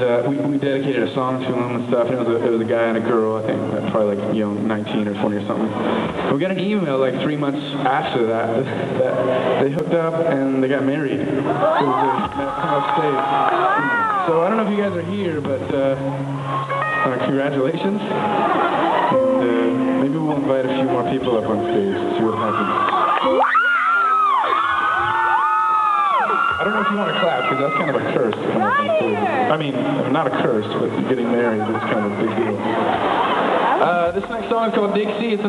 and uh, we, we dedicated a song to him and stuff. And it was a, it was a guy and a girl, I think, uh, probably like you know 19 or 20 or something. And we got an email like three months after that that they hooked up and they got married. It was upstate. So I don't know if you guys are here, but uh, uh, congratulations. And uh, maybe we'll invite a few more people up on stage to see what happens. I don't know if you want to clap because that's kind of a curse. I mean, not a curse, but getting married is kind of a big deal. Uh, this next song is called Dixie. It's the